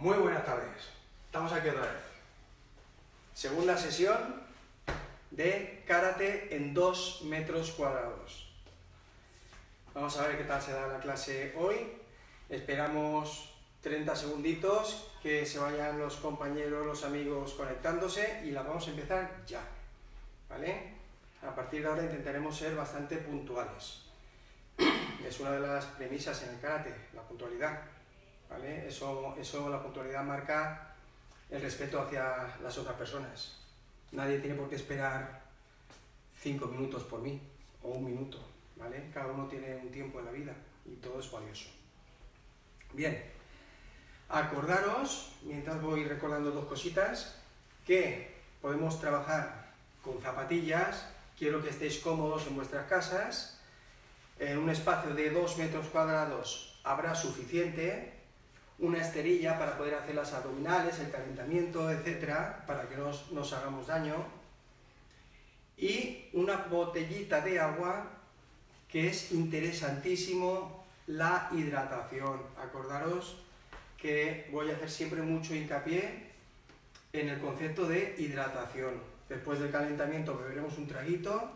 Muy buenas tardes. Estamos aquí otra vez. Segunda sesión de karate en 2 metros cuadrados. Vamos a ver qué tal se da la clase hoy. Esperamos 30 segunditos que se vayan los compañeros, los amigos conectándose y la vamos a empezar ya. ¿Vale? A partir de ahora intentaremos ser bastante puntuales. Es una de las premisas en el karate, la puntualidad. Eso, eso, la puntualidad marca el respeto hacia las otras personas. Nadie tiene por qué esperar cinco minutos por mí, o un minuto, ¿vale? Cada uno tiene un tiempo en la vida y todo es valioso. Bien, acordaros, mientras voy recordando dos cositas, que podemos trabajar con zapatillas, quiero que estéis cómodos en vuestras casas, en un espacio de dos metros cuadrados habrá suficiente, una esterilla para poder hacer las abdominales, el calentamiento, etcétera, para que no nos hagamos daño, y una botellita de agua que es interesantísimo la hidratación. Acordaros que voy a hacer siempre mucho hincapié en el concepto de hidratación. Después del calentamiento beberemos un traguito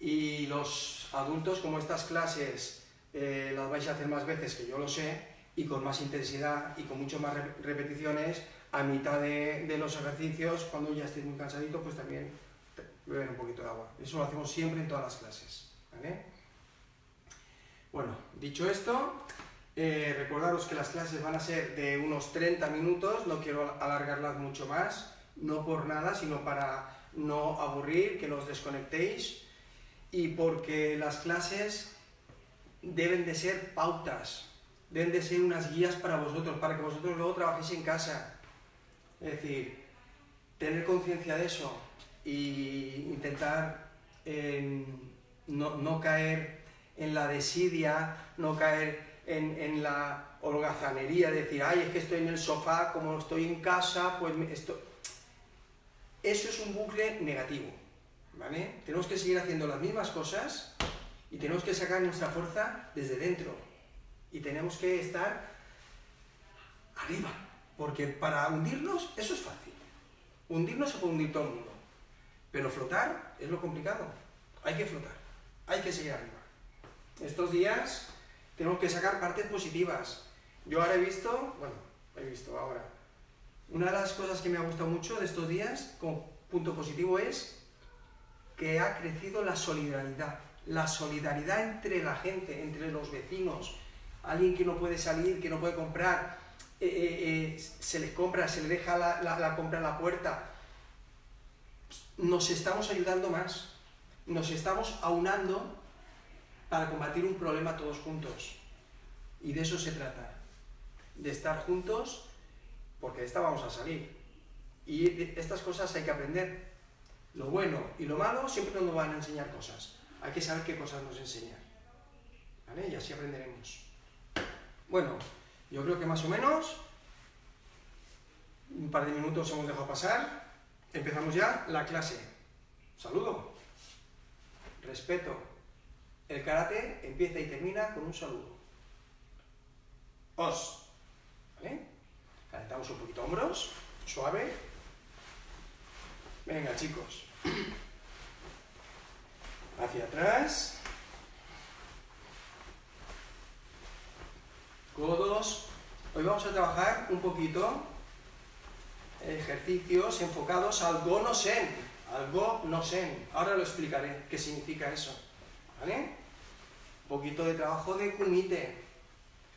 y los adultos, como estas clases eh, las vais a hacer más veces, que yo lo sé, y con más intensidad y con mucho más repeticiones, a mitad de, los ejercicios, cuando ya estéis muy cansadito, pues también beber un poquito de agua. Eso lo hacemos siempre en todas las clases. Bueno, dicho esto, eh, recordaros que las clases van a ser de unos 30 minutos, no quiero alargarlas mucho más, no por nada, sino para no aburrir, que no desconectéis, y porque las clases deben de ser pautas, deben de ser unas guías para vosotros, para que vosotros luego trabajéis en casa. Es decir, tener conciencia de eso e intentar no, caer en la desidia, no caer en, la holgazanería, de decir, ay, es que estoy en el sofá, como estoy en casa, pues esto... Eso es un bucle negativo, ¿vale? Tenemos que seguir haciendo las mismas cosas y tenemos que sacar nuestra fuerza desde dentro, y tenemos que estar arriba, porque para hundirnos eso es fácil. Hundirnos se puede hundir todo el mundo, pero flotar es lo complicado. Hay que flotar, hay que seguir arriba. Estos días tenemos que sacar partes positivas. Yo ahora he visto, bueno, he visto ahora, una de las cosas que me ha gustado mucho de estos días, como punto positivo, es que ha crecido la solidaridad. La solidaridad entre la gente, entre los vecinos, alguien que no puede salir, que no puede comprar, eh, eh, eh, se les compra, se le deja la, compra en la puerta. Nos estamos ayudando más, nos estamos aunando para combatir un problema todos juntos. Y de eso se trata, de estar juntos porque de esta vamos a salir. Y estas cosas hay que aprender. Lo bueno y lo malo siempre nos van a enseñar cosas. Hay que saber qué cosas nos enseñan. ¿Vale? Y así aprenderemos. Bueno, yo creo que más o menos un par de minutos hemos dejado pasar. Empezamos ya la clase. Saludo. Respeto. El karate empieza y termina con un saludo. Os. ¿Vale? Calentamos un poquito hombros. Suave. Venga, chicos. Hacia atrás. Codos. Hoy vamos a trabajar un poquito ejercicios enfocados al go no sen, al go no sen. Ahora lo explicaré qué significa eso. ¿Vale? Un poquito de trabajo de kumite.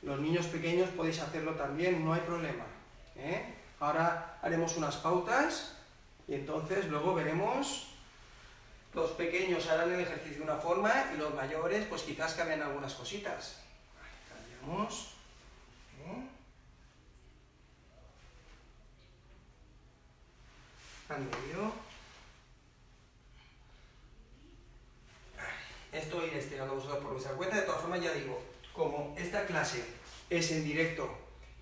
Los niños pequeños podéis hacerlo también, no hay problema. ¿eh? Ahora haremos unas pautas y entonces luego veremos los pequeños harán el ejercicio de una forma y los mayores pues quizás cambien algunas cositas. Cambiamos. Al medio. Esto iré estirando vosotros por vuestra cuenta. De todas formas, ya digo, como esta clase es en directo,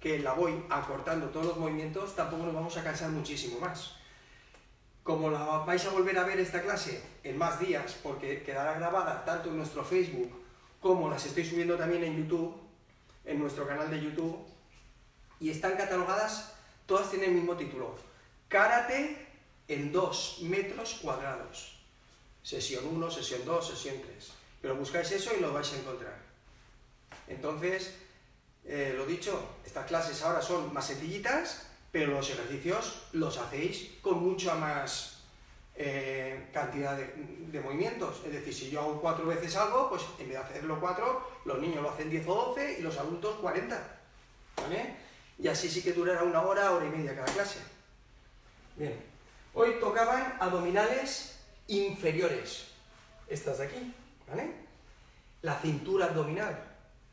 que la voy acortando todos los movimientos, tampoco nos vamos a cansar muchísimo más. Como la vais a volver a ver esta clase en más días, porque quedará grabada tanto en nuestro Facebook como las estoy subiendo también en YouTube, en nuestro canal de YouTube, y están catalogadas, todas tienen el mismo título. Karate en 2 metros cuadrados. Sesión 1, sesión 2, sesión 3. Pero buscáis eso y lo vais a encontrar. Entonces, eh, lo dicho, estas clases ahora son más sencillitas, pero los ejercicios los hacéis con mucha más eh, cantidad de, movimientos. Es decir, si yo hago cuatro veces algo, pues en vez de hacerlo cuatro, los niños lo hacen 10 o 12 y los adultos 40. ¿Vale? Y así sí que durará una hora, hora y media cada clase. Bien, hoy tocaban abdominales inferiores. Estas de aquí, ¿vale? La cintura abdominal,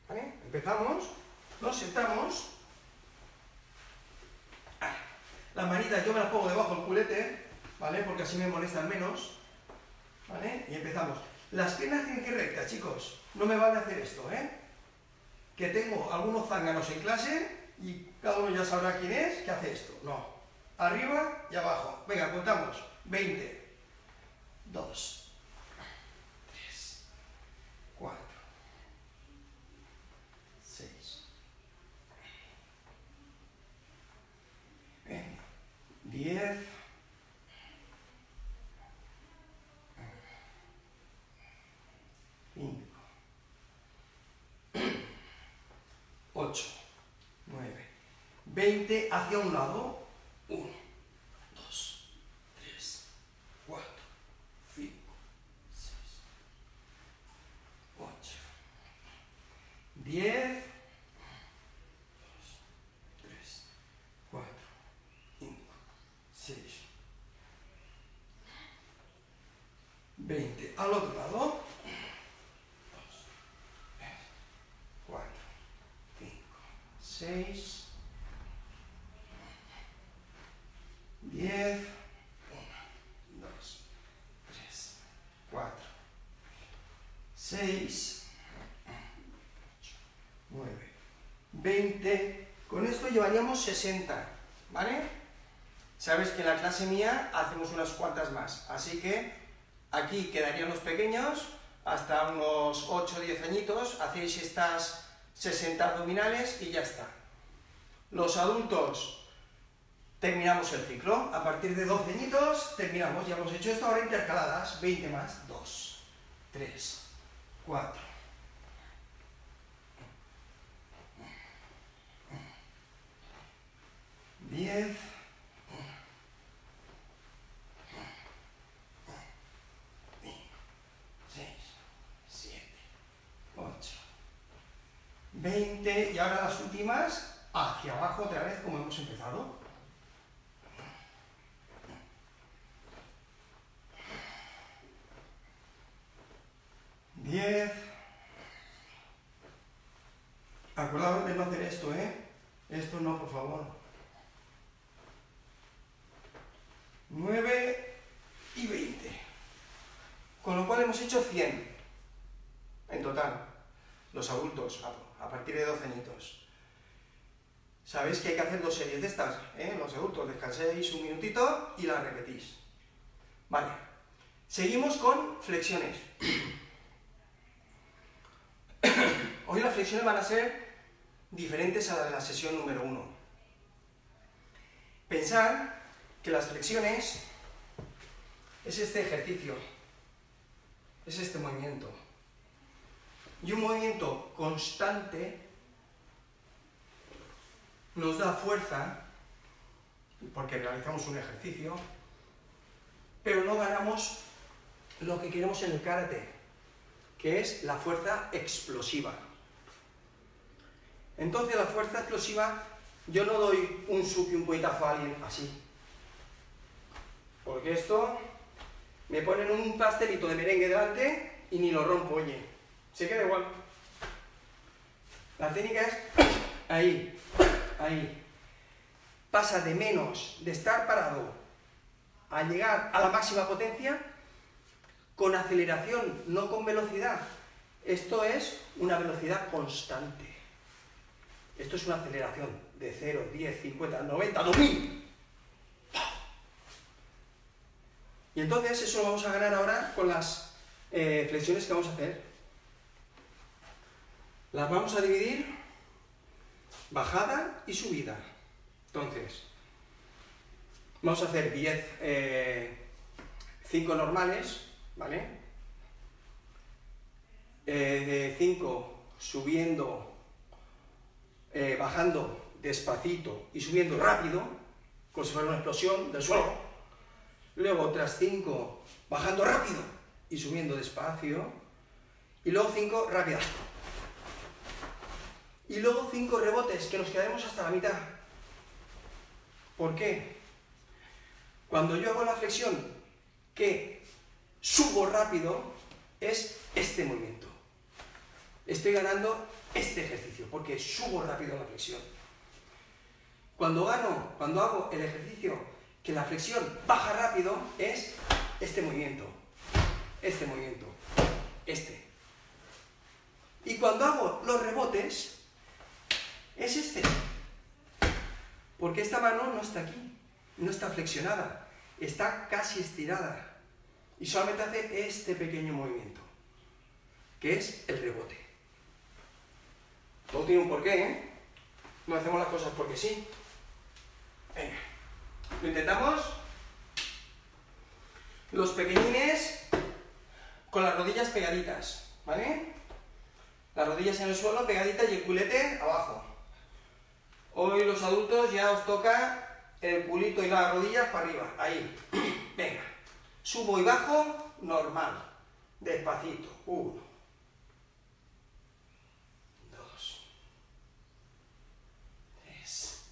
¿vale? Empezamos, nos sentamos. Ah, las manitas yo me las pongo debajo del culete, ¿vale? Porque así me molestan menos, ¿vale? Y empezamos. Las piernas tienen que ir rectas, chicos. No me van a hacer esto, ¿eh? Que tengo algunos zánganos en clase y cada uno ya sabrá quién es que hace esto. No. Arriba y abajo. Venga, contamos. 20. 2. 3. 4. 6. 10. 5. 8. 9. 20 hacia un lado. 1, 2, 3, 4, 5, 6, 8, 10, 2, 3, 4, 5, 6, 20. Al otro lado. 2, 3, 4, 5, 6, 10, 1, 2, 3, 4, 6, 9, 20. Con esto llevaríamos 60, ¿vale? Sabes que en la clase mía hacemos unas cuantas más, así que aquí quedarían los pequeños, hasta unos 8 o 10 añitos, hacéis estas 60 abdominales y ya está. Los adultos terminamos el ciclo. A partir de 12 añitos terminamos. Ya hemos hecho esto ahora intercaladas. 20 más. 2, 3, 4. 10. 6, 7, 8, 20 y ahora las últimas hacia abajo otra vez como hemos empezado. 10. Acordaos de no hacer esto, ¿eh? Esto no, por favor. 9 y 20. Con lo cual hemos hecho 100 en total, los adultos, a partir de 12 añitos. Sabéis que hay que hacer dos series de estas, ¿eh? Los adultos, descanséis un minutito y las repetís. Vale. Seguimos con flexiones. Hoy las flexiones van a ser diferentes a las de la sesión número 1. Pensar que las flexiones es este ejercicio, es este movimiento. Y un movimiento constante nos da fuerza, porque realizamos un ejercicio, pero no ganamos lo que queremos en el karate, que es la fuerza explosiva. Entonces la fuerza explosiva, yo no doy un sub y un puñetazo a alguien así. Porque esto, me ponen un pastelito de merengue delante y ni lo rompo, oye. Se queda igual. La técnica es ahí, ahí. Pasa de menos de estar parado a llegar a la máxima potencia con aceleración, no con velocidad. Esto es una velocidad constante. Esto es una aceleración de 0, 10, 50, 90, 2000. Y entonces eso lo vamos a ganar ahora con las eh, flexiones que vamos a hacer. Las vamos a dividir bajada y subida. Entonces, vamos a hacer 10, 5 eh, normales, ¿vale? 5 eh, subiendo, bajando despacito y subiendo rápido, como si fuera una explosión del suelo. Luego otras 5 bajando rápido y subiendo despacio. Y luego 5 rápidas. Y luego 5 rebotes, que nos quedaremos hasta la mitad. ¿Por qué? Cuando yo hago la flexión que subo rápido, es este movimiento. Estoy ganando este ejercicio, porque subo rápido la flexión. Cuando gano, cuando hago el ejercicio que la flexión baja rápido, es este movimiento, este movimiento, este. Y cuando hago los rebotes, es este. Porque esta mano no está aquí, no está flexionada, está casi estirada. Y solamente hace este pequeño movimiento, que es el rebote. Todo tiene un porqué, ¿eh? No hacemos las cosas porque sí. Venga. Lo intentamos. Los pequeñines con las rodillas pegaditas, ¿vale? Las rodillas en el suelo pegaditas y el culete abajo. Hoy los adultos ya os toca el culito y las rodillas para arriba. Ahí. Venga. Subo y bajo, normal. Despacito. Uno. Dos. Tres.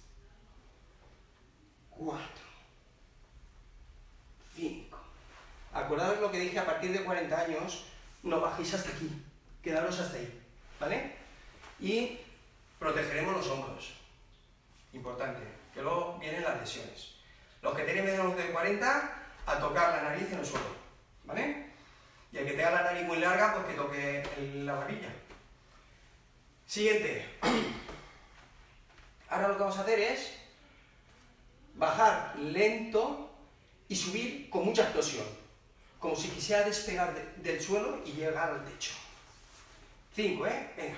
Cuatro. Cinco. Acordaos lo que dije a partir de 40 años, no bajéis hasta aquí. Quedaros hasta ahí. ¿Vale? Y protegeremos los hombros. Importante, que luego vienen las lesiones. Los que tienen menos de 40, a tocar la nariz en el suelo, ¿vale? Y el que tenga la nariz muy larga, pues que toque la barbilla. Siguiente. Ahora lo que vamos a hacer es bajar lento y subir con mucha explosión, como si quisiera despegar del suelo y llegar al techo. Cinco, ¿eh? Venga.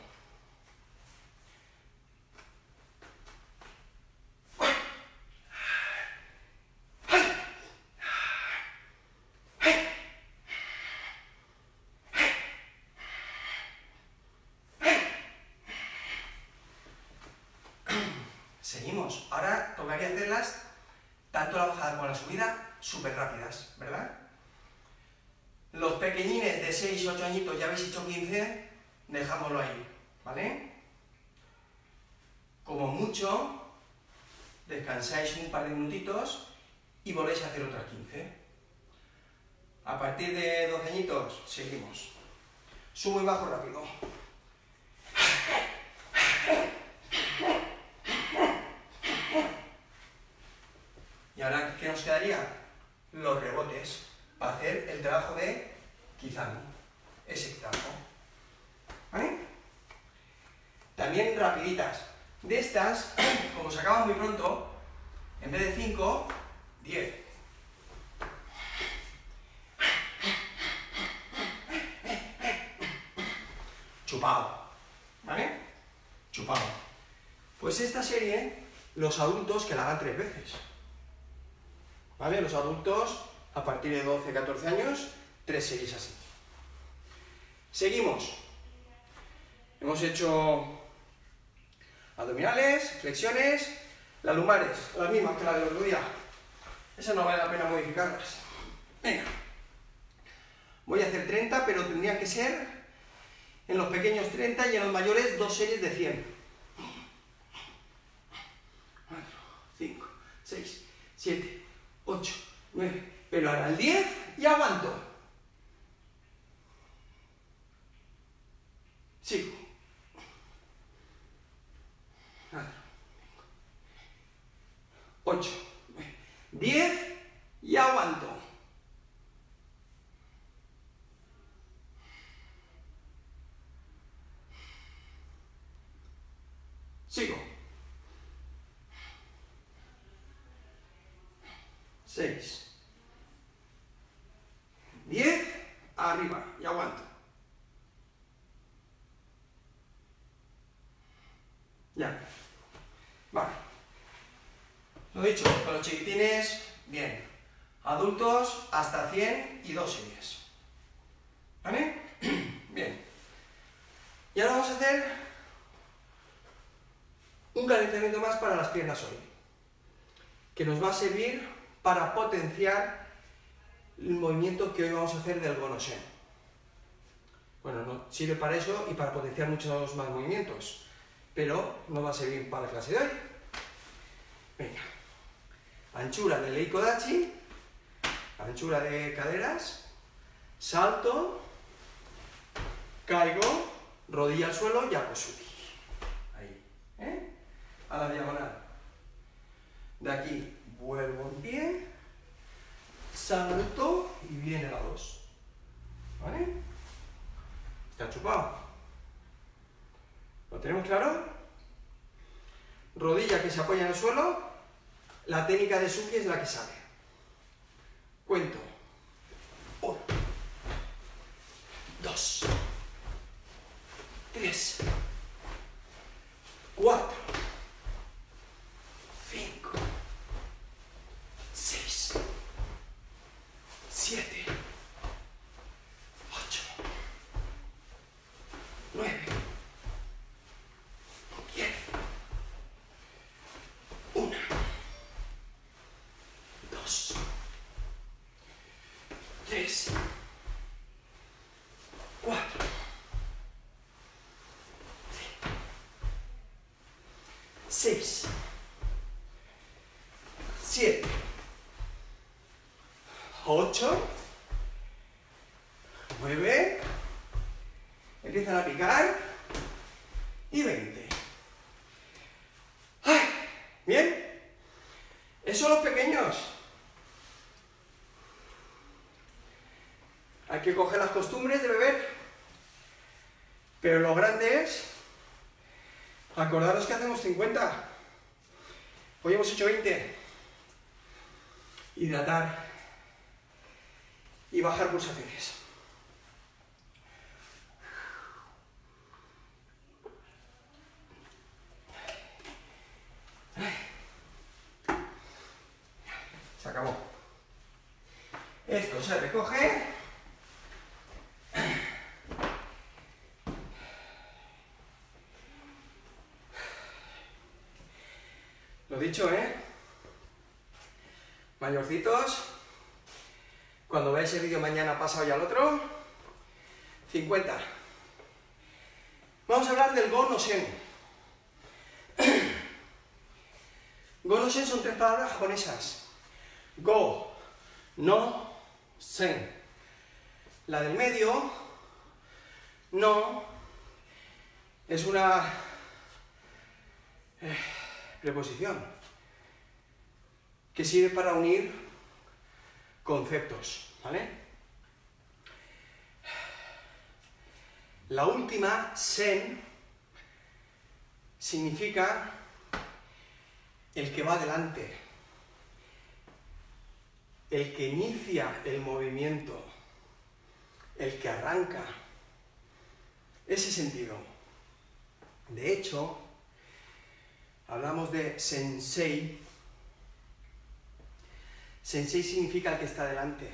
Seguimos. Ahora tocaría hacerlas, tanto la bajada como la subida, súper rápidas, ¿verdad? Los pequeñines de 6 y 8 añitos ya habéis hecho 15, dejámoslo ahí, ¿vale? Como mucho, descansáis un par de minutitos y volvéis a hacer otras 15. A partir de 12 añitos, seguimos. Subo y bajo rápido. Y ahora, ¿qué nos quedaría? Los rebotes, para hacer el trabajo de Kizami, ese trabajo. ¿Vale? También rapiditas. De estas, como se acaban muy pronto, en vez de 5, 10. Chupado. ¿Vale? Chupado. Pues esta serie, los adultos que la hagan tres veces. ¿Vale? Los adultos, a partir de 12, 14 años, tres series así. Seguimos. Hemos hecho abdominales, flexiones, las lumares, las mismas que las del otro día. Esas no vale la pena modificarlas. Venga. Voy a hacer 30, pero tendrían que ser en los pequeños 30 y en los mayores dos series de 100. 4, 5, 6, 7, 8, 9. Pero ahora el 10 y aguanto. Sigo. 8, 10 y aguanto. Sigo. 6. 10, arriba y aguanto. Ya. Vale. Lo dicho, con los chiquitines, bien. Adultos, hasta 100 y dos series. ¿Vale? Bien. Y ahora vamos a hacer un calentamiento más para las piernas hoy, que nos va a servir para potenciar el movimiento que hoy vamos a hacer del gonosen. Bueno, no sirve para eso y para potenciar muchos más movimientos, pero no va a servir para la clase de hoy. Venga, anchura del Leikodachi, anchura de caderas, salto, caigo, rodilla al suelo y akosuri. Ahí, ¿eh? A la diagonal. De aquí vuelvo en pie, salto y viene la 2. ¿Vale? Está chupado. ¿Lo tenemos claro? Rodilla que se apoya en el suelo, la técnica de Suki es la que sale. Cuento. Uno, dos, tres, cuatro, cinco, seis, siete, ocho, nueve, diez, una, dos, tres, cuatro, seis, siete, ocho, nueve, empiezan a picar y veinte. ¡Ay! Bien. Eso los pequeños. Hay que coger las costumbres de beber. Pero los grandes, acordaros que hacemos 50. Hoy hemos hecho 20. Hidratar y bajar pulsaciones. Se acabó. Esto se recoge. Lo dicho, ¿eh? Mayorcitos, cuando veáis el vídeo mañana pasado y al otro, 50. Vamos a hablar del Go no Sen. Go no Sen son tres palabras japonesas. Go, no, sen. La del medio, no, es una eh, preposición que sirve para unir conceptos, ¿vale? La última, sen, significa el que va adelante, el que inicia el movimiento, el que arranca. Ese sentido. De hecho, hablamos de sensei. Sensei significa el que está delante,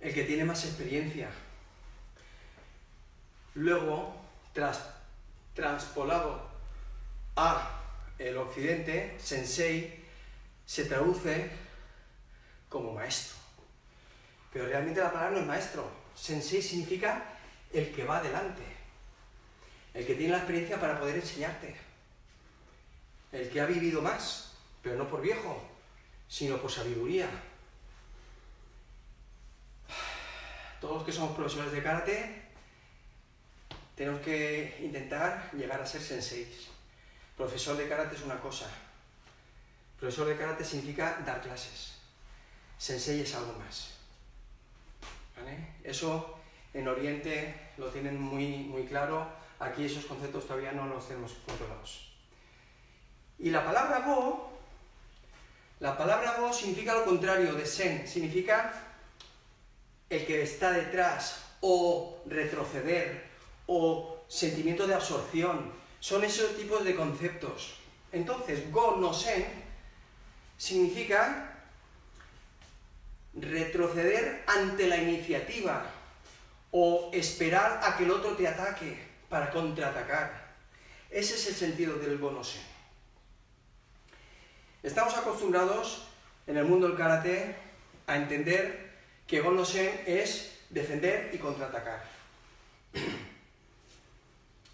el que tiene más experiencia. Luego, tras, transpolado a el occidente, sensei se traduce como maestro. Pero realmente la palabra no es maestro. Sensei significa el que va adelante, el que tiene la experiencia para poder enseñarte, el que ha vivido más, pero no por viejo, sino por sabiduría. Todos los que somos profesores de karate tenemos que intentar llegar a ser senseis. Profesor de karate es una cosa, Profesor de karate significa dar clases. Sensei es algo más. Eso en Oriente lo tienen muy, muy claro. Aquí esos conceptos todavía no los tenemos controlados. Y la palabra go, la palabra go significa lo contrario de sen, significa el que está detrás, o retroceder, o sentimiento de absorción. Son esos tipos de conceptos. Entonces, go no sen significa retroceder ante la iniciativa o esperar a que el otro te ataque para contraatacar. Ese es el sentido del sé. Estamos acostumbrados en el mundo del karate a entender que Gonosen es defender y contraatacar.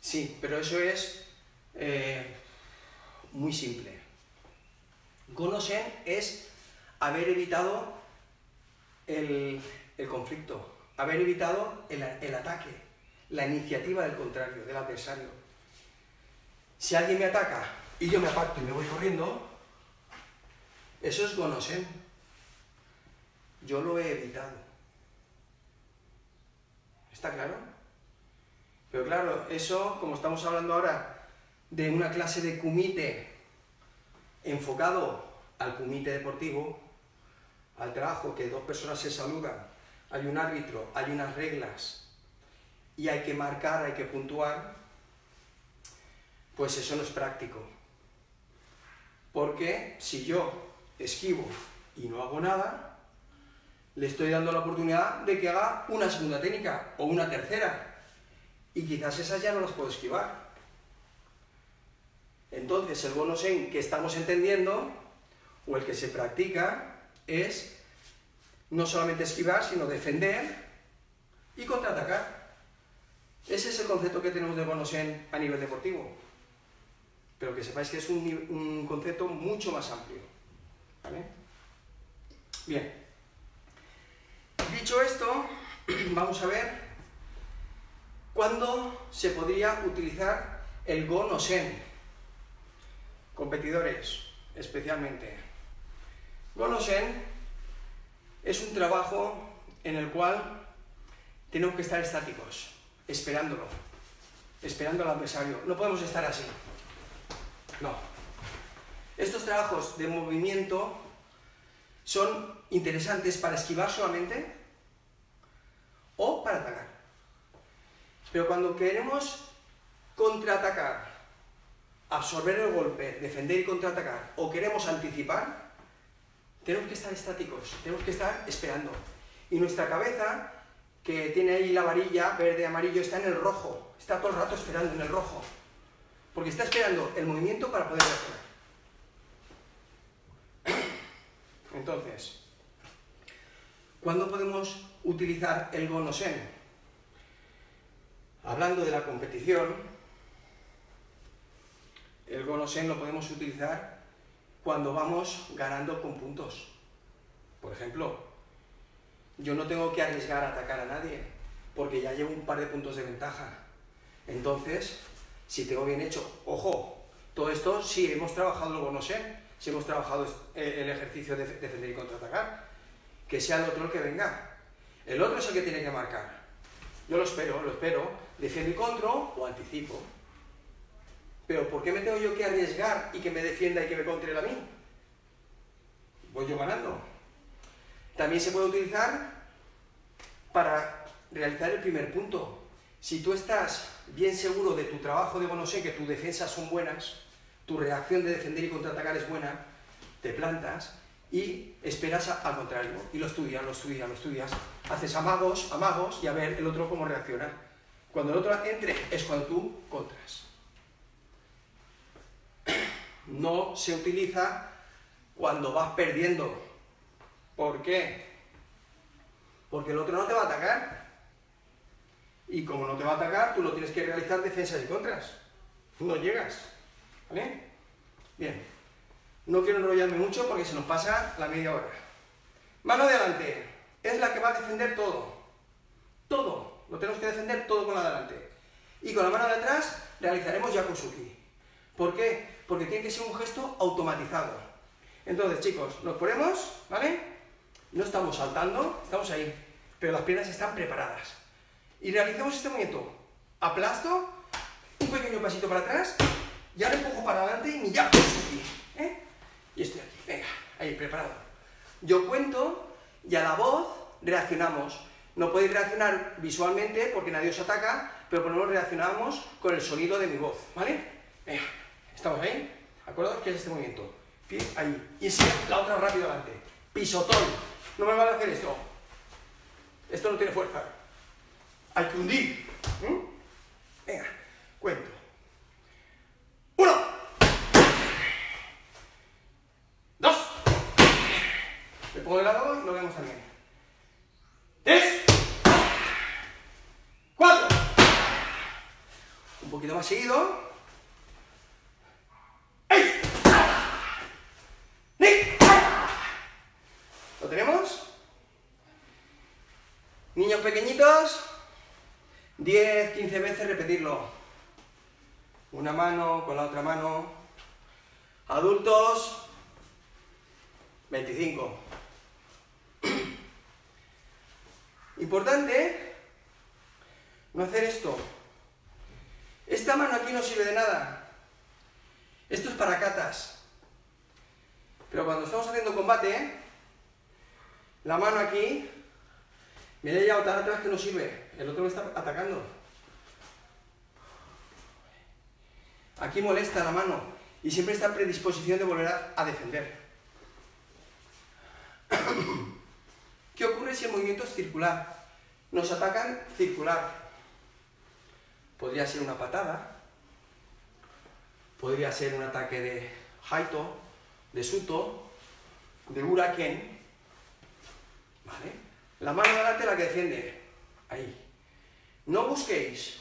Sí, pero eso es eh, muy simple. Gonosen es haber evitado el, conflicto, haber evitado el, ataque, la iniciativa del contrario, del adversario. Si alguien me ataca y yo me aparto y me voy corriendo, eso es Gonosen. Yo lo he evitado. ¿Está claro? Pero claro, eso, como estamos hablando ahora de una clase de kumite enfocado al comité deportivo, al trabajo, que dos personas se saludan, hay un árbitro, hay unas reglas y hay que marcar, hay que puntuar, pues eso no es práctico. Porque si yo esquivo y no hago nada, le estoy dando la oportunidad de que haga una segunda técnica o una tercera. Y quizás esas ya no las puedo esquivar. Entonces, el bono sen que estamos entendiendo, o el que se practica, es no solamente esquivar, sino defender y contraatacar. Ese es el concepto que tenemos de bono a nivel deportivo. Pero que sepáis que es un, concepto mucho más amplio. Bien. Dicho esto, vamos a ver cuándo se podría utilizar el go no sen competidores especialmente. Gonosen es un trabajo en el cual tenemos que estar estáticos, esperándolo, esperando al adversario. No podemos estar así. No. Estos trabajos de movimiento son interesantes para esquivar solamente o para atacar. Pero cuando queremos contraatacar absorber el golpe, defender y contraatacar, o queremos anticipar, tenemos que estar estáticos, tenemos que estar esperando. Y nuestra cabeza, que tiene ahí la varilla verde, amarillo, está en el rojo, está todo el rato esperando en el rojo, porque está esperando el movimiento para poder reaccionar. Entonces, ¿cuándo podemos utilizar el gonosen? Hablando de la competición, el gonosen lo podemos utilizar cuando vamos ganando con puntos. Por ejemplo, yo no tengo que arriesgar a atacar a nadie, porque ya llevo un par de puntos de ventaja. Entonces, si tengo bien hecho, ojo, todo esto sí hemos trabajado el gonosen, si hemos trabajado el ejercicio de defender y contraatacar, que sea el otro el que venga. El otro es el que tiene que marcar. Yo lo espero, lo espero, defiendo y control o anticipo. Pero ¿por qué me tengo yo que arriesgar y que me defienda y que me contre a mí? Voy yo ganando. También se puede utilizar para realizar el primer punto. Si tú estás bien seguro de tu trabajo de sé que tus defensas son buenas, tu reacción de defender y contraatacar es buena, te plantas y esperas al contrario. Y lo estudias, lo estudias, lo estudias. Haces amagos, amagos y a ver el otro cómo reacciona. Cuando el otro entre es cuando tú contras no se utiliza cuando vas perdiendo. ¿Por qué? Porque el otro no te va a atacar. Y como no te va a atacar, tú lo tienes que realizar defensas y contras. No llegas. ¿Vale? Bien. No quiero enrollarme mucho porque se nos pasa la media hora. Mano de adelante. Es la que va a defender todo. Todo. Lo tenemos que defender todo con la de adelante. Y con la mano de atrás realizaremos Yakusuki. ¿Por qué? porque tiene que ser un gesto automatizado. Entonces, chicos, nos ponemos, ¿vale? No estamos saltando, estamos ahí, pero las piernas están preparadas. Y realizamos este movimiento. Aplasto, un pequeño pasito para atrás, ya le empujo para adelante y ya estoy aquí, ¿eh? Y estoy aquí, venga, ahí, preparado. Yo cuento y a la voz reaccionamos. No podéis reaccionar visualmente porque nadie os ataca, pero por lo menos reaccionamos con el sonido de mi voz, ¿vale? Venga, estamos ahí. Acordaos que es este movimiento. Pie ahí. Y enseguida la otra rápido adelante. Pisotón. No me vale hacer esto. Esto no tiene fuerza. Hay que hundir. ¿Mm? Venga, cuento. Uno. Dos. Me pongo de lado y lo vemos también. Tres. Cuatro. Un poquito más seguido. ¿Lo tenemos? Niños pequeñitos, 10, 15 veces repetirlo. Una mano con la otra mano. Adultos, 25. Importante no hacer esto. Esta mano aquí no sirve de nada. Esto es para catas. Pero cuando estamos haciendo combate, la mano aquí, me la he llevado tan atrás que no sirve. El otro me está atacando. Aquí molesta la mano y siempre está en predisposición de volver a, defender. ¿Qué ocurre si el movimiento es circular? Nos atacan circular. Podría ser una patada, podría ser un ataque de Haito, de Suto, de Uraken. ¿Vale? La mano delante la que defiende. Ahí. No busquéis,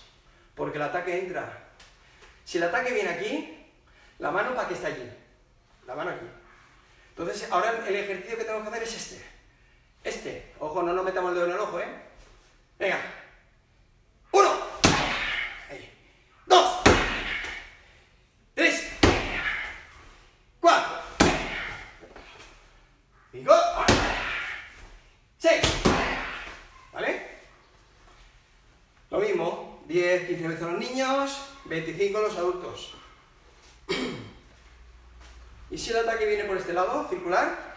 porque el ataque entra. Si el ataque viene aquí, la mano para qué está allí. La mano aquí. Entonces, ahora el ejercicio que tenemos que hacer es este. Este. Ojo, no nos metamos el dedo en el ojo, ¿eh? Venga. Uno. Ahí. Dos. Tres. Cuatro. Cinco. Seis. ¿Vale? Lo mismo. 10, 15 veces los niños, 25 los adultos. Y si el ataque viene por este lado, circular,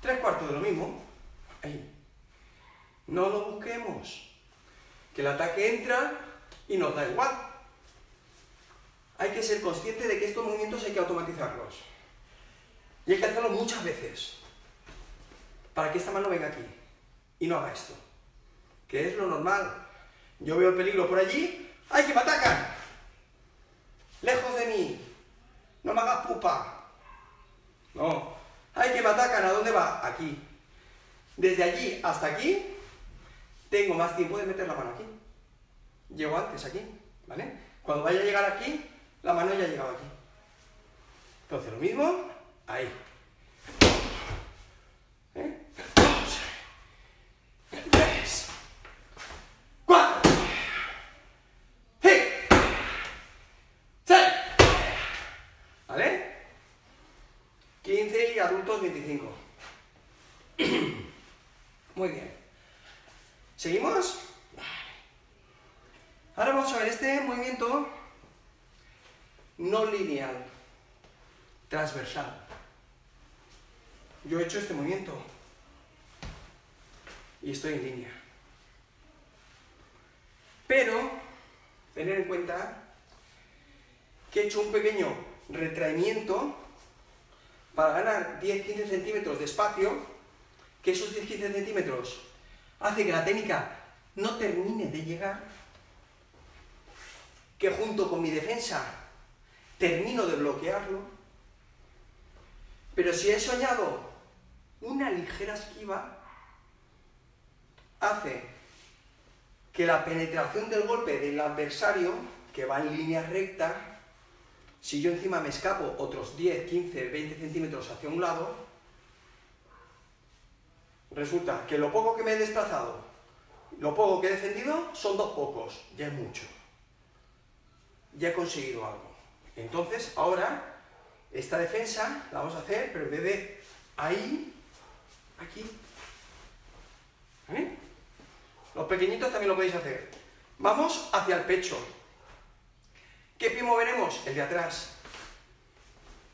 tres cuartos de lo mismo. Ahí. No lo busquemos. Que el ataque entra y nos da igual. Hay que ser consciente de que estos movimientos hay que automatizarlos. Y hay que hacerlo muchas veces. Para que esta mano venga aquí y no haga esto. Que es lo normal. Yo veo el peligro por allí. ¡Ay, que me atacan! Lejos de mí. No me hagas pupa. No. ¡Ay, que me atacan! ¿A dónde va? Aquí. Desde allí hasta aquí tengo más tiempo de meter la mano aquí. Llego antes aquí, ¿vale? Cuando vaya a llegar aquí, la mano ya ha llegado aquí. Entonces lo mismo, ahí. ¿Eh? Dos, tres, cuatro, cinco, seis, ¿vale? 15 y adultos 25. Muy bien. ¿Seguimos? Ahora vamos a ver este movimiento no lineal, transversal. Yo he hecho este movimiento y estoy en línea. Pero, tener en cuenta que he hecho un pequeño retraimiento para ganar 10-15 centímetros de espacio, que esos 10-15 centímetros hace que la técnica no termine de llegar, que junto con mi defensa termino de bloquearlo, pero si he soñado una ligera esquiva, hace que la penetración del golpe del adversario, que va en línea recta, si yo encima me escapo otros 10, 15, 20 centímetros hacia un lado, resulta que lo poco que me he desplazado, lo poco que he defendido, son dos pocos, ya es mucho. Ya he conseguido algo. Entonces, ahora, Esta defensa la vamos a hacer, pero en vez de ahí, aquí. ¿Vale? Los pequeñitos también lo podéis hacer. Vamos hacia el pecho. ¿Qué pie moveremos? El de atrás.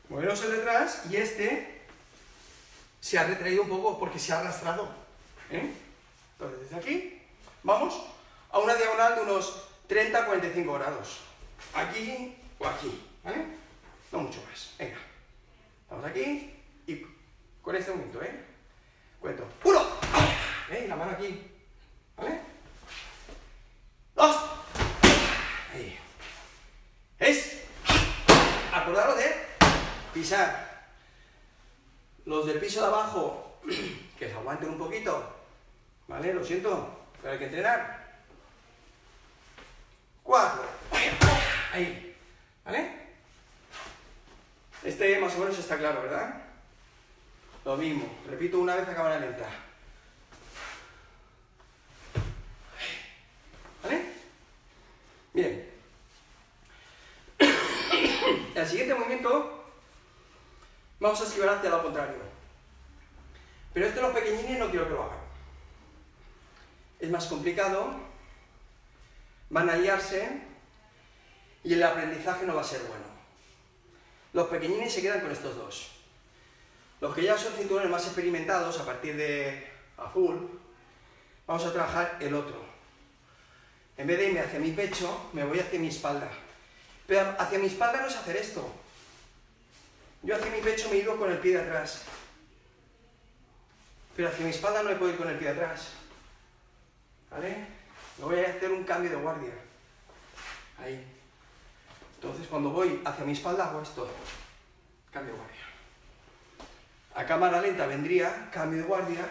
Moveremos el de atrás y este se ha retraído un poco porque se ha arrastrado. ¿eh? Entonces, desde aquí, vamos a una diagonal de unos 30-45 grados. Aquí o aquí, ¿vale? No mucho más. Venga. Vamos aquí y con este momento, ¿eh? Cuento. ¡Uno! ¿Eh? La mano aquí. ¿Vale? Dos. Ahí. Es. Acordaros de pisar. Los del piso de abajo, que se aguanten un poquito. ¿Vale? Lo siento, pero hay que entrenar. Cuatro. Ahí. ¿Vale? Este más o menos está claro, ¿verdad? Lo mismo. Repito una vez a cámara lenta. ¿Vale? Bien. El siguiente movimiento vamos a esquivar hacia lo contrario. Pero este los pequeñines no quiero que lo hagan. Es más complicado, van a liarse y el aprendizaje no va a ser bueno. Los pequeñines se quedan con estos dos. Los que ya son cinturones más experimentados, a partir de azul, vamos a trabajar el otro. En vez de irme hacia mi pecho, me voy hacia mi espalda. Pero hacia mi espalda no es hacer esto. Yo hacia mi pecho me he ido con el pie de atrás. Pero hacia mi espalda no me puedo ir con el pie de atrás. ¿Vale? Me voy a hacer un cambio de guardia. Ahí. Entonces cuando voy hacia mi espalda hago esto. Cambio de guardia. A cámara lenta vendría cambio de guardia.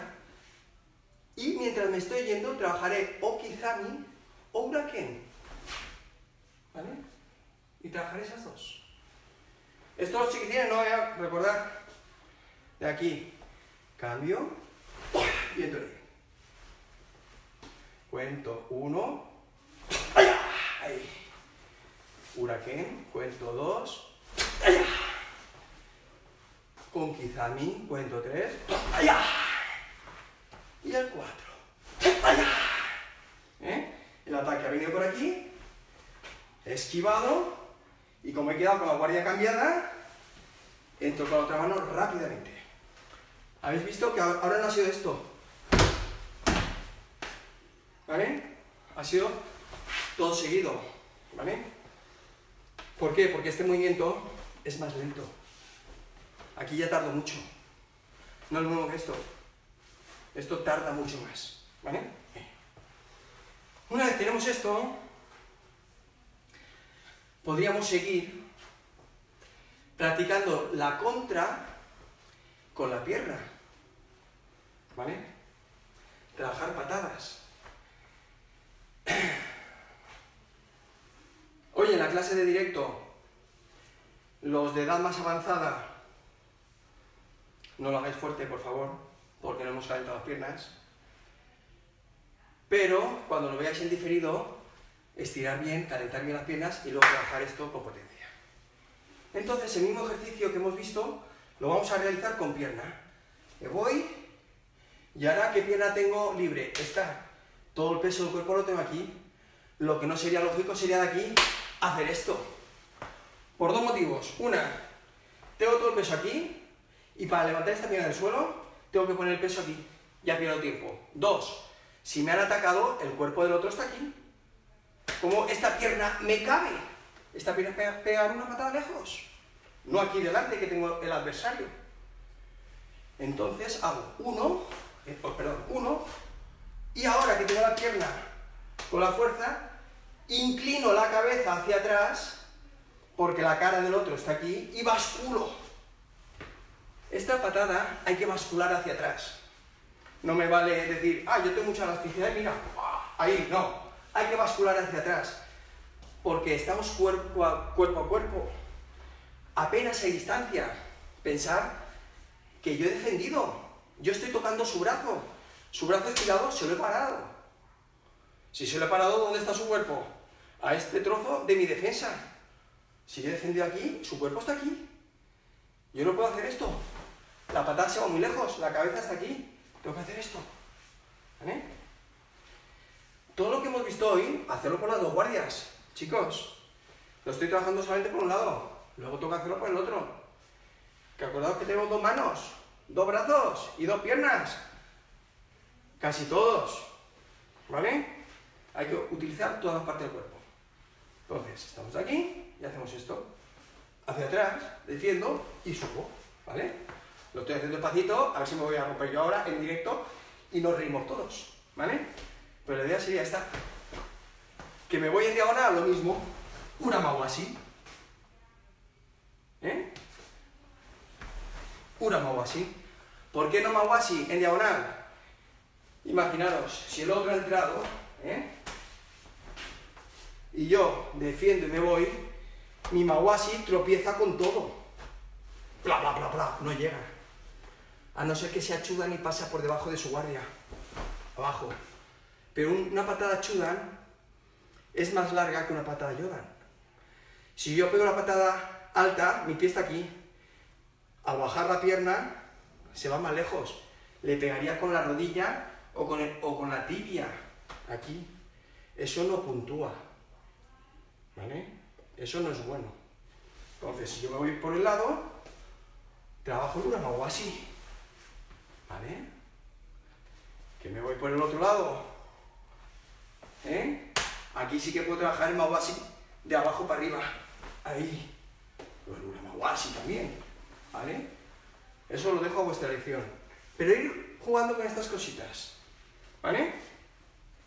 Y mientras me estoy yendo trabajaré o Okizami o Uraken. ¿Vale? Y trabajaré esas dos. Esto los chiquitines no voy a recordar. De aquí. Cambio. Y entro Cuento uno. Ahí. Huracán, cuento dos. Con Kizami, cuento tres. Y el cuatro. ¿Eh? El ataque ha venido por aquí. Esquivado. Y como he quedado con la guardia cambiada, entro con la otra mano rápidamente. ¿Habéis visto que ahora no ha sido esto? ¿Vale? Ha sido todo seguido. ¿Vale? ¿Por qué? Porque este movimiento es más lento. Aquí ya tardo mucho. No es lo mismo que esto. Esto tarda mucho más. ¿Vale? Una vez tenemos esto, podríamos seguir practicando la contra con la pierna. ¿Vale? Trabajar patadas. Oye, en la clase de directo, los de edad más avanzada, no lo hagáis fuerte, por favor, porque no hemos calentado las piernas. Pero cuando lo veáis en diferido, estirar bien, calentar bien las piernas y luego trabajar esto con potencia. Entonces, el mismo ejercicio que hemos visto, lo vamos a realizar con pierna. Me voy, y ahora, ¿qué pierna tengo libre? Esta. Todo el peso del cuerpo lo tengo aquí. Lo que no sería lógico sería de aquí hacer esto. Por dos motivos. Una, tengo todo el peso aquí y para levantar esta pierna del suelo tengo que poner el peso aquí. Ya pierdo tiempo. Dos, si me han atacado, el cuerpo del otro está aquí. Como esta pierna me cabe. Esta pierna pega, pegar una patada lejos. No aquí delante que tengo el adversario. Entonces hago uno, eh, oh, perdón, uno, y ahora que tengo la pierna con la fuerza, inclino la cabeza hacia atrás, porque la cara del otro está aquí, y basculo. Esta patada hay que bascular hacia atrás. No me vale decir, ah, yo tengo mucha elasticidad mira, ahí, no. Hay que bascular hacia atrás. Porque estamos cuerpo a cuerpo, a cuerpo. Apenas hay distancia. Pensar que yo he defendido. Yo estoy tocando su brazo. Su brazo estirado se lo he parado. Si se lo he parado, ¿dónde está su cuerpo? a este trozo de mi defensa. Si yo he defendido aquí, su cuerpo está aquí. Yo no puedo hacer esto. La patada se va muy lejos, la cabeza está aquí. Tengo que hacer esto. ¿Vale? Todo lo que hemos visto hoy, hacerlo por las dos guardias. Chicos, lo estoy trabajando solamente por un lado. Luego que hacerlo por el otro. Que acordaos que tenemos dos manos, dos brazos y dos piernas. Casi todos. ¿Vale? Hay que utilizar todas las partes del cuerpo. Entonces, estamos aquí y hacemos esto. Hacia atrás, defiendo y subo. ¿Vale? Lo estoy haciendo despacito, a ver si me voy a romper yo ahora en directo y nos reímos todos. ¿Vale? Pero la idea sería esta. Que me voy en diagonal, lo mismo. Una mago así. ¿Eh? Una mago así. ¿Por qué no mago así en diagonal? Imaginaros, si el otro ha entrado, ¿eh? y yo defiendo y me voy, mi Mawasi tropieza con todo. Bla, bla, bla, bla, no llega. A no ser que se achudan y pasa por debajo de su guardia. Abajo. Pero una patada chudan es más larga que una patada yodan. Si yo pego la patada alta, mi pie está aquí. Al bajar la pierna, se va más lejos. Le pegaría con la rodilla o con, o con la tibia, aquí. Eso no puntúa. ¿Vale? Eso no es bueno. Entonces, si yo me voy por el lado, trabajo en una o así. ¿Vale? Que me voy por el otro lado. ¿Eh? Aquí sí que puedo trabajar en así de abajo para arriba. Ahí. Una así también. ¿Vale? Eso lo dejo a vuestra elección. Pero ir jugando con estas cositas. ¿Vale?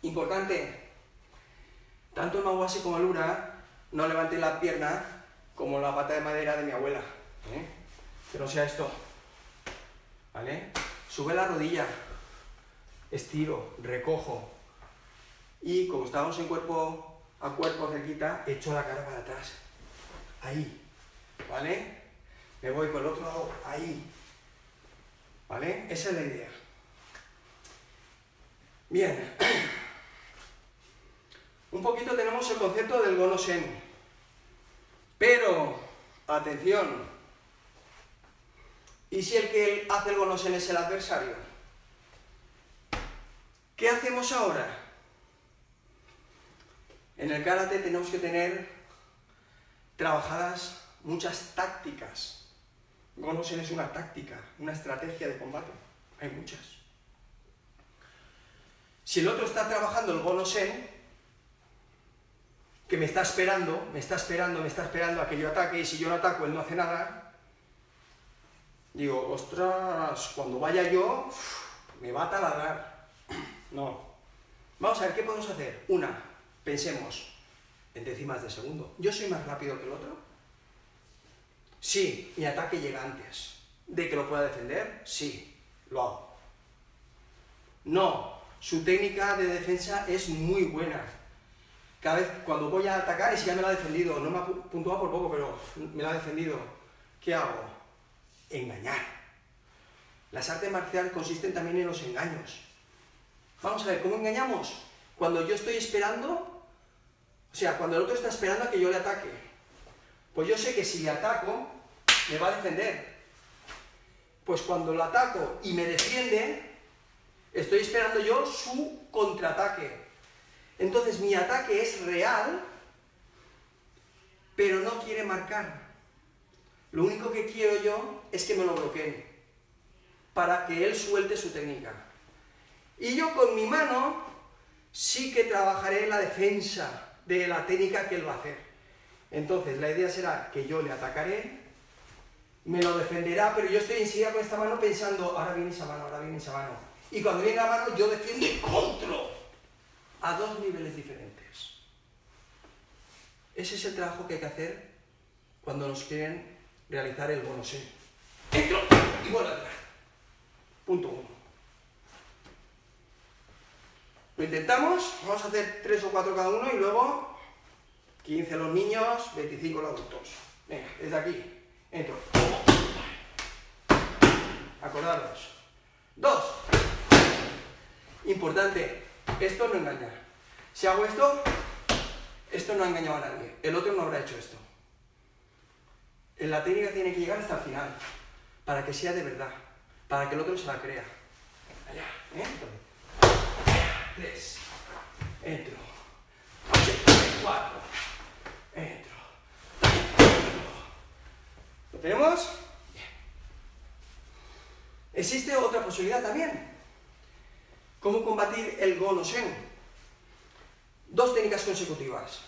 Importante, tanto el Mawasi como el Ura no levanten la pierna como la pata de madera de mi abuela. ¿eh? Que no sea esto. ¿Vale? Sube la rodilla, estiro, recojo. Y como estamos en cuerpo a cuerpo cerquita, echo la cara para atrás. Ahí. ¿Vale? Me voy por el otro lado, ahí. ¿Vale? Esa es la idea. Bien. Un poquito tenemos el concepto del gonosen. Pero, atención, ¿y si el que hace el gonosen es el adversario? ¿Qué hacemos ahora? En el karate tenemos que tener trabajadas muchas tácticas. Gonosen es una táctica, una estrategia de combate. Hay muchas. Si el otro está trabajando el gonosen, que me está esperando, me está esperando, me está esperando a que yo ataque, y si yo no ataco, él no hace nada, digo, ostras, cuando vaya yo, me va a taladrar. No. Vamos a ver, ¿qué podemos hacer? Una, pensemos en décimas de segundo. ¿Yo soy más rápido que el otro? Sí, mi ataque llega antes. ¿De que lo pueda defender? Sí, lo hago. No, su técnica de defensa es muy buena. Cada vez cuando voy a atacar, y si ya me lo ha defendido, no me ha puntuado por poco, pero me lo ha defendido, ¿qué hago? Engañar. Las artes marciales consisten también en los engaños. Vamos a ver, ¿cómo engañamos? Cuando yo estoy esperando, o sea, cuando el otro está esperando a que yo le ataque. Pues yo sé que si le ataco, me va a defender. Pues cuando lo ataco y me defiende, Estoy esperando yo su contraataque. Entonces mi ataque es real, pero no quiere marcar. Lo único que quiero yo es que me lo bloquee, para que él suelte su técnica. Y yo con mi mano sí que trabajaré la defensa de la técnica que él va a hacer. Entonces la idea será que yo le atacaré, me lo defenderá, pero yo estoy enseguida con esta mano pensando, ahora viene esa mano, ahora viene esa mano. Y cuando viene la mano, yo defiendo y control a dos niveles diferentes. Ese es el trabajo que hay que hacer cuando nos quieren realizar el bonusé. Entro y vuelvo a Punto uno. Lo intentamos, vamos a hacer tres o cuatro cada uno y luego 15 los niños, 25 los adultos. Venga, desde aquí, entro. Acordaros. Dos. Importante, esto no engaña. Si hago esto, esto no ha engañado a nadie. El otro no habrá hecho esto. la técnica tiene que llegar hasta el final, para que sea de verdad, para que el otro se la crea. Allá, ¿eh? Tres. Entro. Cuatro. Entro. ¿Lo tenemos? Bien. Existe otra posibilidad también. ¿Cómo combatir el go no Dos técnicas consecutivas.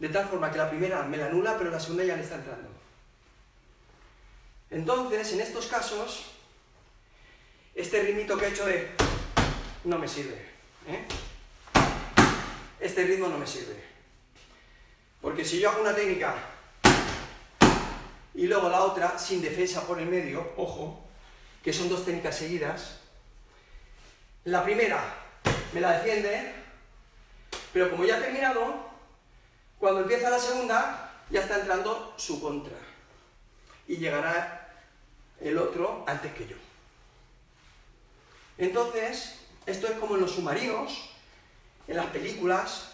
De tal forma que la primera me la anula, pero la segunda ya le está entrando. Entonces, en estos casos, este ritmito que he hecho de no me sirve. ¿eh? Este ritmo no me sirve. Porque si yo hago una técnica y luego la otra sin defensa por el medio, ojo, que son dos técnicas seguidas, la primera me la defiende, pero como ya ha terminado, cuando empieza la segunda ya está entrando su contra y llegará el otro antes que yo. Entonces, esto es como en los submarinos, en las películas,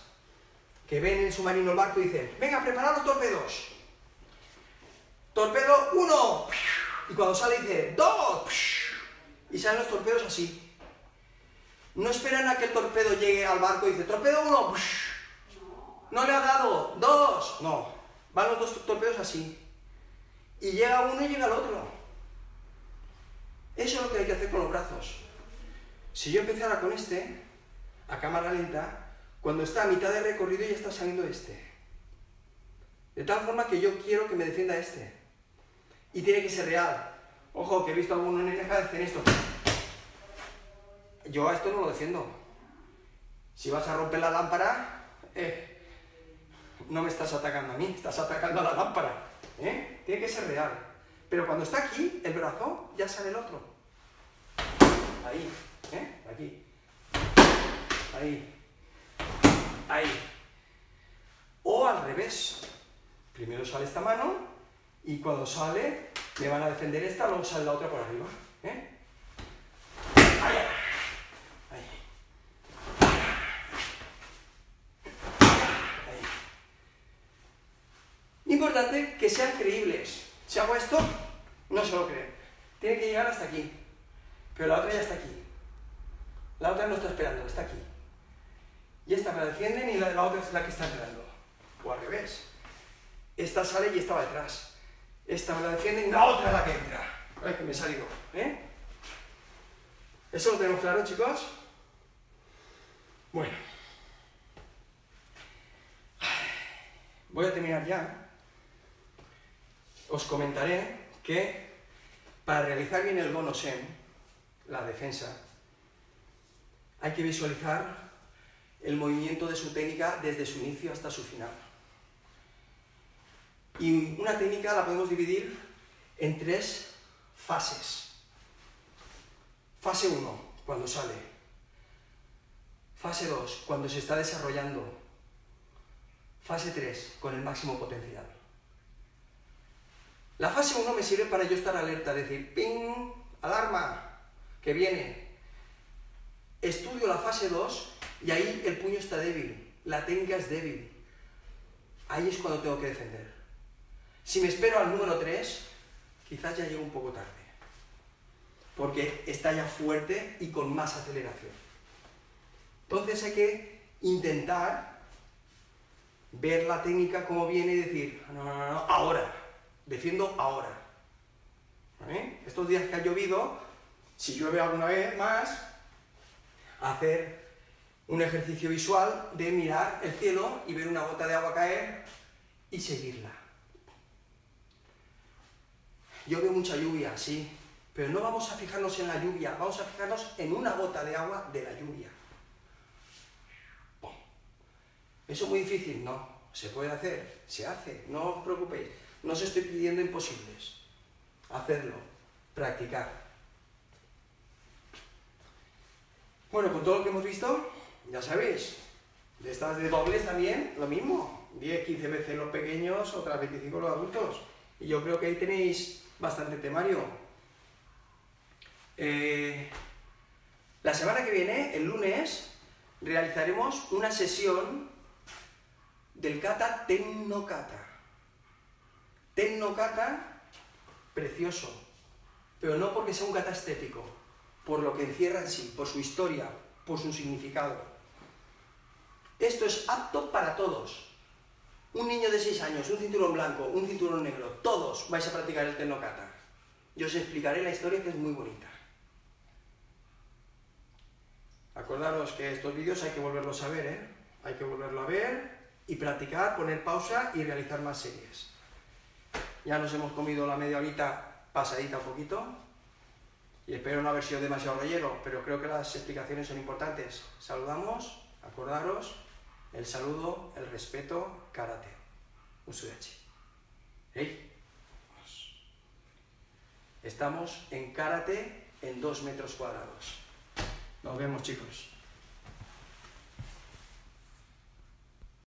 que ven en el submarino el barco y dicen, venga, preparad los torpedos. Torpedo 1. Y cuando sale dice, 2. Y salen los torpedos así. No esperan a que el torpedo llegue al barco y dice, torpedo 1. No le ha dado. 2. No. Van los dos torpedos así. Y llega uno y llega el otro. Eso es lo que hay que hacer con los brazos. Si yo empezara con este, a cámara lenta, cuando está a mitad de recorrido ya está saliendo este. De tal forma que yo quiero que me defienda este. Y tiene que ser real. Ojo, que he visto a algunos nenes que hacen esto. Yo a esto no lo defiendo. Si vas a romper la lámpara, eh, no me estás atacando a mí, estás atacando a la lámpara. ¿eh? Tiene que ser real. Pero cuando está aquí, el brazo, ya sale el otro. Ahí, ¿eh? Aquí. Ahí. Ahí. O al revés. Primero sale esta mano y cuando sale me van a defender esta, luego sale la otra por arriba. ¿eh? Ahí. Ahí. Ahí. Importante que sean creíbles. Si hago esto, no se lo creen. Tiene que llegar hasta aquí. Pero la otra ya está aquí. La otra no está esperando, está aquí y esta me la defienden y la, la otra es la que está entrando. O al revés. Esta sale y esta va detrás. Esta me la defienden y la otra es la que entra. Ay, que me he. ¿eh? ¿Eso lo tenemos claro, chicos? Bueno. Voy a terminar ya. Os comentaré que para realizar bien el bono sen, la defensa, hay que visualizar el movimiento de su técnica desde su inicio hasta su final. Y una técnica la podemos dividir en tres fases. Fase 1, cuando sale. Fase 2, cuando se está desarrollando. Fase 3, con el máximo potencial. La fase 1 me sirve para yo estar alerta, decir, ping, alarma, que viene. Estudio la fase 2 y ahí el puño está débil, la técnica es débil. Ahí es cuando tengo que defender. Si me espero al número 3, quizás ya llego un poco tarde. Porque está ya fuerte y con más aceleración. Entonces hay que intentar ver la técnica como viene y decir, no, no, no, ahora, defiendo ahora. Estos días que ha llovido, si llueve alguna vez más, hacer un ejercicio visual de mirar el cielo y ver una gota de agua caer y seguirla. Yo veo mucha lluvia, sí, pero no vamos a fijarnos en la lluvia, vamos a fijarnos en una gota de agua de la lluvia. ¿Eso es muy difícil? No, se puede hacer, se hace, no os preocupéis, no os estoy pidiendo imposibles. Hacerlo, practicar. Bueno, con todo lo que hemos visto, ya sabéis, de estas de dobles también, lo mismo. 10, 15 veces los pequeños, otras 25 los adultos. Y yo creo que ahí tenéis bastante temario. Eh, la semana que viene, el lunes, realizaremos una sesión del kata no kata, precioso, pero no porque sea un kata estético, por lo que encierra en sí, por su historia, por su significado. Esto es apto para todos. Un niño de 6 años, un cinturón blanco, un cinturón negro, todos vais a practicar el Tennokata. Yo os explicaré la historia que es muy bonita. Acordaros que estos vídeos hay que volverlos a ver, ¿eh? Hay que volverlo a ver y practicar, poner pausa y realizar más series. Ya nos hemos comido la media horita pasadita un poquito y espero no haber sido demasiado relleno, pero creo que las explicaciones son importantes. Saludamos, acordaros, el saludo, el respeto, karate. Usudachi. ¿Hey? Estamos en karate en dos metros cuadrados. Nos vemos chicos.